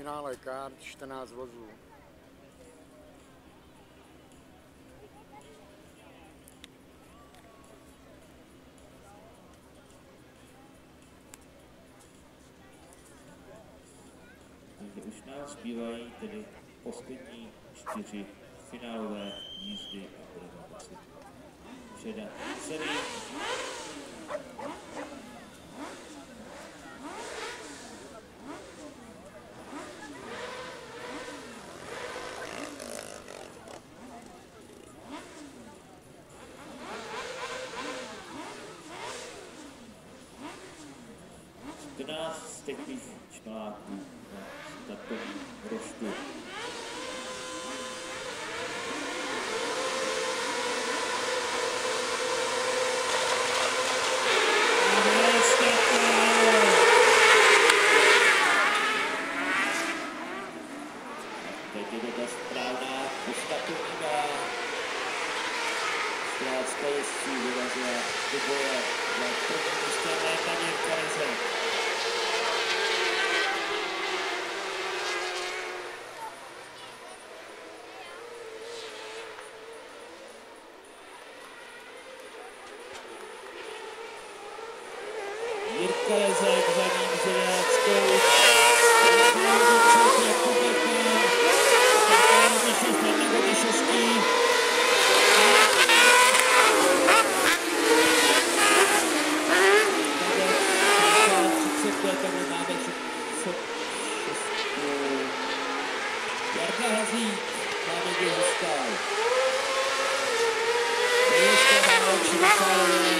finále kart 14 vozů. Takže už nám zbývají tedy poslední čtyři finálové jízdy a budeme moci předat ceny. Dnáct steklých čmeláků na startovním rostu. Teď je to ta vyrazila do boje za první místo na Taně v Kareze. Jirka Rezek za ním s. Ještě máme 60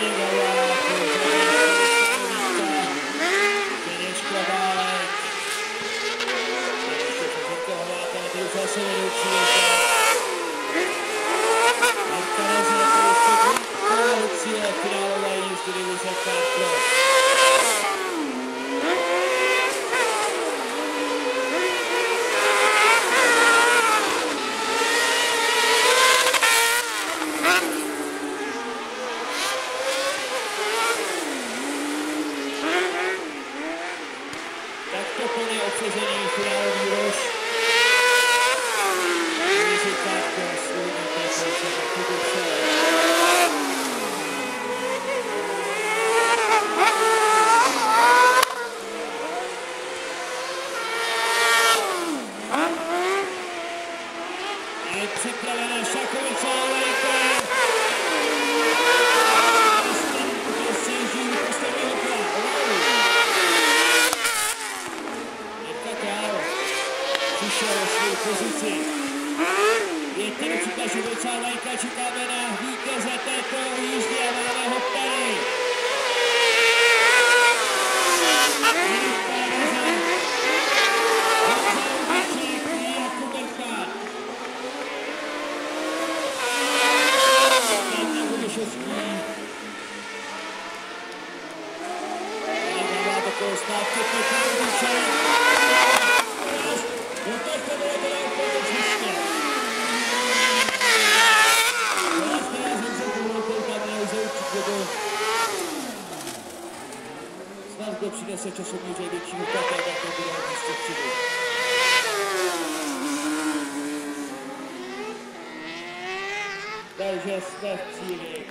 Thank you. Připravené šakovice, Olejko. Přišel svou pozici. Je tady Šakovicová lejka, čekáme na vítěze této jízdy a máme ho tady. Jirka Rezek, Honza Lubiček, Jakub Berkán. Anna Budišovský. Dává takovou stávku Petr Budišek. No tak to bylo teda úplně přesně. Teraz teda jsem se pomluvil, tam nelze určitě do... Snad kdo přinese časomíře větší úplatek, tak to bude místo třidy. Takže jsme v cíli.